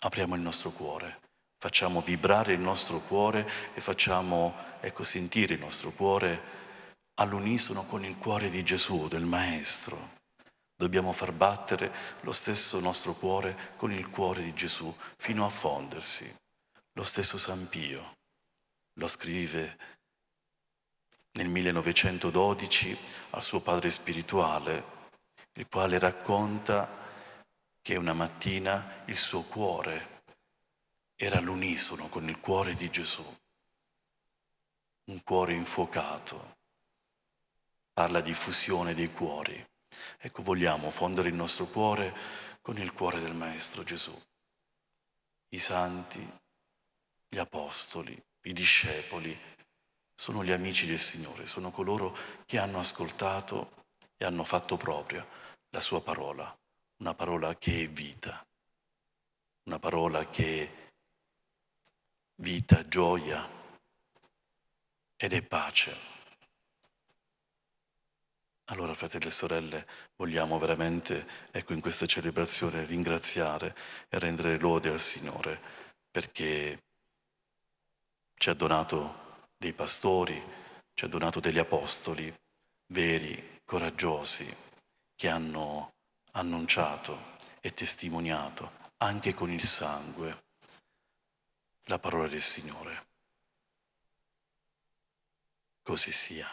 Apriamo il nostro cuore, facciamo vibrare il nostro cuore e facciamo ecco, sentire il nostro cuore all'unisono con il cuore di Gesù, del Maestro. Dobbiamo far battere lo stesso nostro cuore con il cuore di Gesù fino a fondersi. Lo stesso San Pio lo scrive nel 1912 al suo padre spirituale, il quale racconta che una mattina il suo cuore era all'unisono con il cuore di Gesù, un cuore infuocato, parla di fusione dei cuori. Ecco, vogliamo fondere il nostro cuore con il cuore del Maestro Gesù. I santi, gli apostoli, i discepoli sono gli amici del Signore, sono coloro che hanno ascoltato e hanno fatto propria la sua parola, una parola che è vita, una parola che è vita, gioia ed è pace. Allora, fratelli e sorelle, vogliamo veramente, ecco, in questa celebrazione ringraziare e rendere lode al Signore perché ci ha donato dei pastori, ci ha donato degli apostoli veri, coraggiosi, che hanno annunciato e testimoniato anche con il sangue la parola del Signore. Così sia.